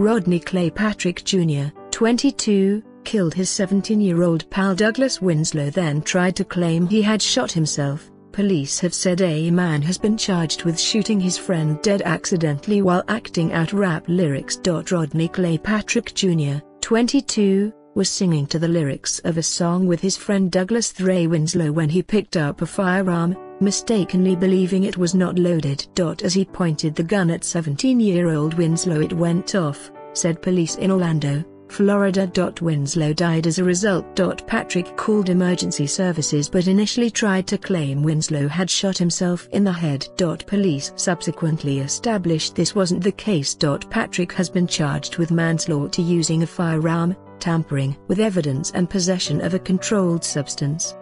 Rodney Clay Patrick Jr., 22, killed his 17-year-old pal Douglas Winslow then tried to claim he had shot himself. Police have said a man has been charged with shooting his friend dead accidentally while acting out rap lyrics. Rodney Clay Patrick Jr., 22, was singing to the lyrics of a song with his friend Douglas Trey Winslow when he picked up a firearm, mistakenly believing it was not loaded. As he pointed the gun at 17-year-old Winslow it went off, said police in Orlando. Florida. Winslow died as a result. Patrick called emergency services but initially tried to claim Winslow had shot himself in the head. Police subsequently established this wasn't the case. Patrick has been charged with manslaughter using a firearm, tampering with evidence and possession of a controlled substance.